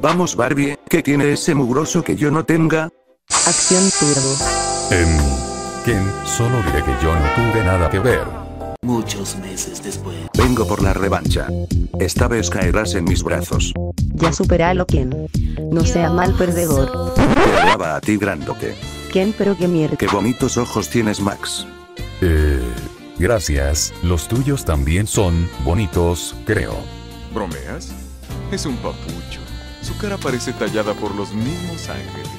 Vamos Barbie, ¿qué tiene ese mugroso que yo no tenga? Acción turbo. Em, Ken, solo diré que yo no tuve nada que ver. Muchos meses después. Vengo por la revancha. Esta vez caerás en mis brazos. Ya superalo, Ken. No sea mal perdedor. Te hablaba a ti grandote. Ken, pero qué mierda. Qué bonitos ojos tienes Max. Eh, gracias. Los tuyos también son bonitos, creo. ¿Bromeas? Es un papucho. Su cara parece tallada por los mismos ángeles.